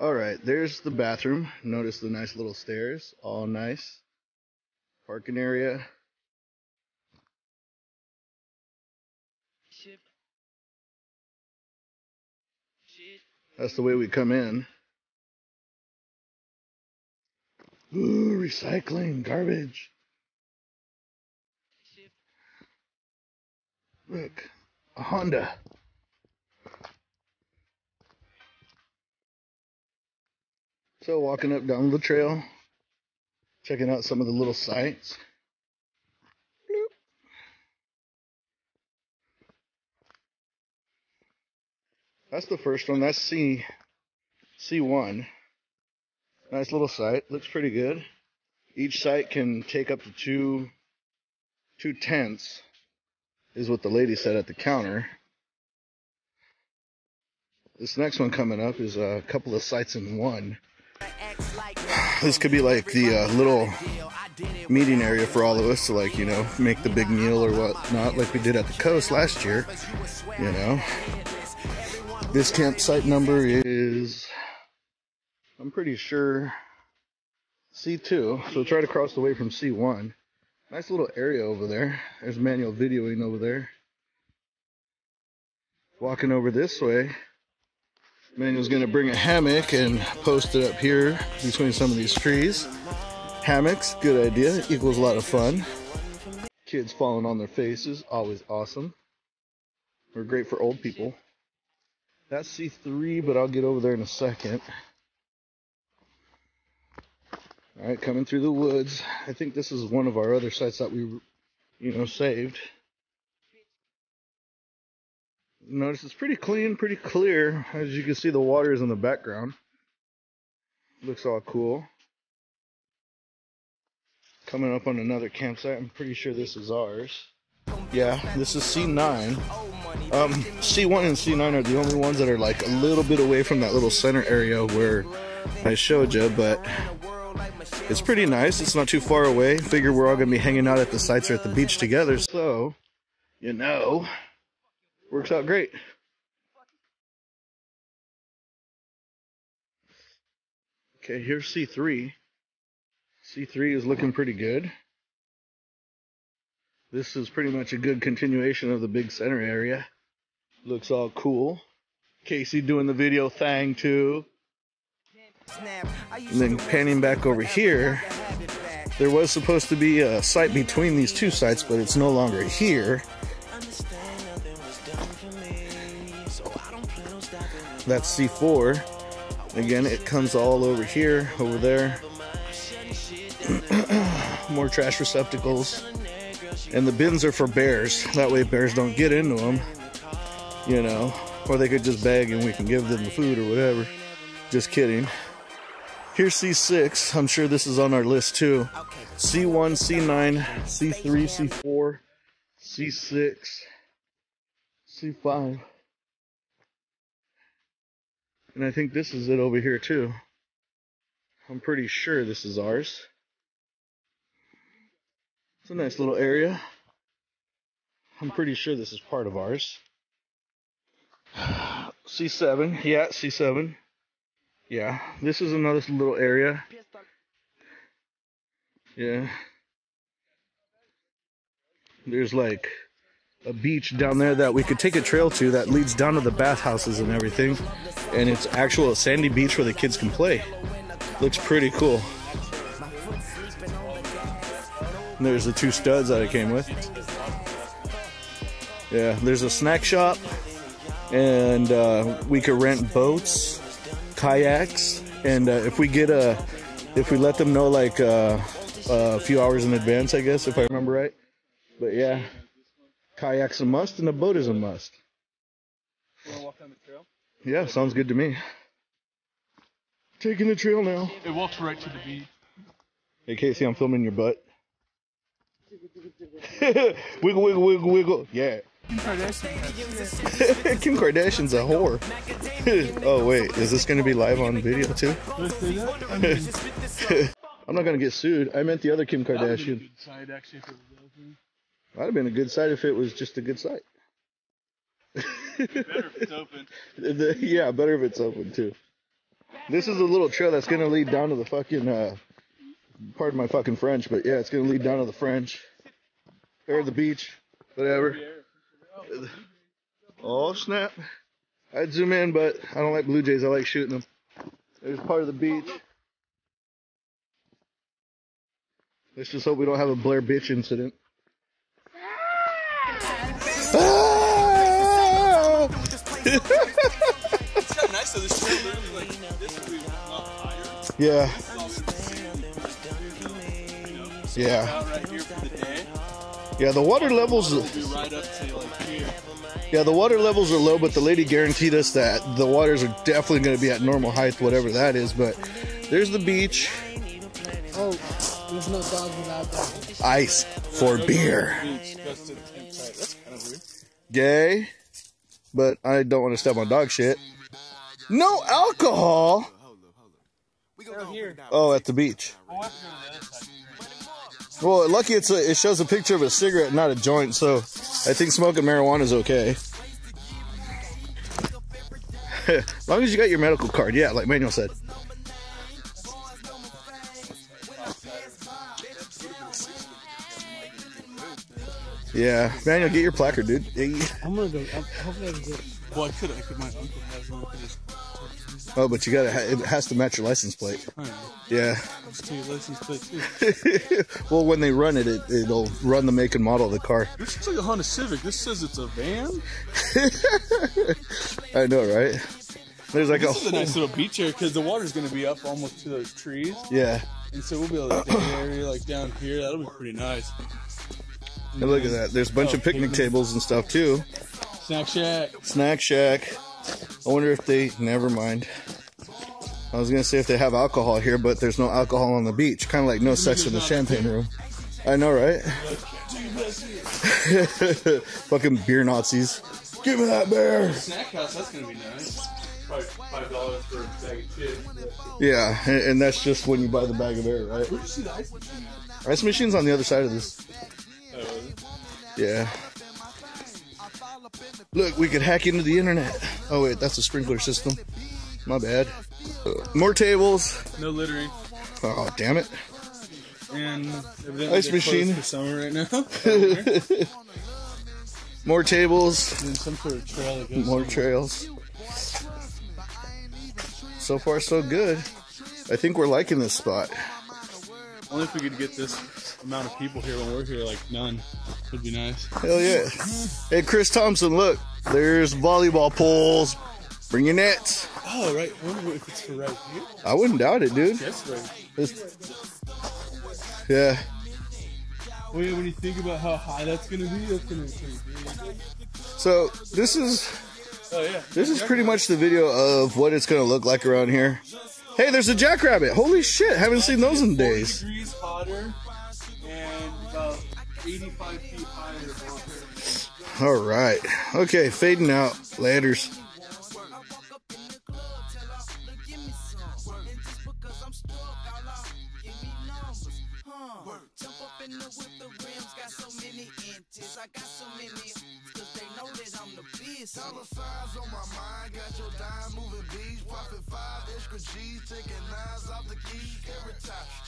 All right, there's the bathroom. Notice the nice little stairs, all nice. Parking area. That's the way we come in. Ooh, recycling, garbage. Look, a Honda. So walking up down the trail, checking out some of the little sites. That's the first one. That's C C1. Nice little site. Looks pretty good. Each site can take up to two two tents, is what the lady said at the counter. This next one coming up is a couple of sites in one. This could be like the uh, little meeting area for all of us to like, you know, make the big meal or whatnot, like we did at the coast last year. You know, this campsite number is, I'm pretty sure, C2. So try to cross the way from C1. Nice little area over there. There's Manuel videoing over there. Walking over this way. Manuel's gonna bring a hammock and post it up here between some of these trees. Hammocks, good idea, equals a lot of fun. Kids falling on their faces, always awesome. We're great for old people. That's C3, but I'll get over there in a second. All right, coming through the woods. I think this is one of our other sites that we, you know, saved. Notice it's pretty clean, pretty clear. As you can see, the water is in the background. Looks all cool. Coming up on another campsite. I'm pretty sure this is ours. Yeah, this is C9. Um, C1 and C9 are the only ones that are like a little bit away from that little center area where I showed you, but it's pretty nice. It's not too far away. Figure we're all gonna be hanging out at the sites or at the beach together, so you know, works out great. Okay, here's C3. C3 is looking pretty good. This is pretty much a good continuation of the big center area. Looks all cool. Casey doing the video thing too. And then panning back over here, there was supposed to be a site between these two sites, but it's no longer here. That's C4. Again, it comes all over here, over there. More trash receptacles. And the bins are for bears. That way bears don't get into them. You know. Or they could just bag and we can give them the food or whatever. Just kidding. Here's C6. I'm sure this is on our list too. C1, C9, C3, C4, C6, C5. And I think this is it over here too. I'm pretty sure this is ours. It's a nice little area. I'm pretty sure this is part of ours. C7, yeah, C7. Yeah, this is another little area. Yeah. There's like a beach down there that we could take a trail to that leads down to the bathhouses and everything. And it's actual a sandy beach where the kids can play. Looks pretty cool. And there's the two studs that I came with. Yeah, there's a snack shop, and uh, we could rent boats, kayaks, and uh, if we get a, if we let them know like uh, a few hours in advance, I guess if I remember right. But yeah, kayak's a must, and a boat is a must. Wanna walk on the trail? Yeah, sounds good to me. Taking the trail now. It walks right to the beach. Hey Casey, I'm filming your butt. wiggle, wiggle, wiggle, wiggle. Yeah. Kim Kardashian. Kim Kardashian's a whore. oh wait, is this gonna be live on video too? Let's do that. I mean, I'm not gonna get sued. I meant the other Kim that would've been a Kardashian. Good side actually if it was open. That'd have been a good site if it was just a good site. Better if it's open. The- yeah, better if it's open too. This is a little trail that's gonna lead down to the fucking uh pardon my fucking French, but yeah, it's gonna lead down to the French. Or the beach. Whatever. Oh snap. I'd zoom in, but I don't like blue jays, I like shooting them. There's part of the beach. Let's just hope we don't have a Blair bitch incident. It's kind of nice though. This trail literally like this will be higher. yeah, This is also yeah. out right here for the. Yeah, the water levels We'll be right up to like here. Yeah, the water levels are low, but the lady guaranteed us that the waters are definitely going to be at normal height, whatever that is. But there's the beach. Oh, there's no dogs without dogs. Ice for beer. Beach, that's the tent site. That's kind of weird. Gay, but I don't want to step on dog shit. No alcohol. Oh, at the beach. We'll lucky it's a, it shows a picture of a cigarette, not a joint. So I think smoking marijuana is okay. as long as you got your medical card, yeah, like Manuel said. Yeah, Manuel, get your placard, dude. I'm gonna go. I'm, hopefully I can get. Well, I could. I could. My uncle has one. I could. Oh, but you gotta. It has to match your license plate. I. Yeah. Just take your license plate too. well, when they run it, it, it'll run the make and model of the car. This looks like a Honda Civic. This says it's a van. I know, right? There's like a This is a nice little beach area because the water's gonna be up almost to those trees, yeah. and so we'll be able to day area like down here. That'll be pretty nice. And look at that. There's a bunch Oh, of picnic picnic. tables and stuff too. Snack shack. Snack shack. I wonder if they. Never mind. I was gonna say if they have alcohol here, but there's no alcohol on the beach. Kind of like no sex in the champagne room. I know, right? Fucking beer Nazis. Give me that beer. Snack house. That's gonna be nice. Probably five dollars for a bag of chips. Yeah, and, and that's just when you buy the bag of air, right? Where'd you see the ice machine? Ice machine's on the other side of this. Was it? Yeah. Look, we could hack into the internet. Oh wait, that's a sprinkler system. My bad. Uh, more tables. no littering. Oh damn it. And Ice machine. for summer right now. More tables. and some sort of trail More somewhere. trails. So far, so good. I think we're liking this spot. Only if we could get this amount of people here when we're here, like none, would be nice. Hell yeah. Hey, Chris Thompson, look. There's volleyball poles. Bring your nets. Oh, right. I wonder if it's for right here. I wouldn't doubt it, dude. That's right. It's- yeah. Well, yeah, when you think about how high that's gonna be, that's gonna be pretty big. So this is Oh yeah. This is pretty much the video of what it's gonna look like around here. Hey, there's a jackrabbit. Holy shit, haven't seen those in days. All right. Okay, fading out. Biz. Dollar on my mind, got your dime moving beats, profit five extra G's, taking nines off the keys every time.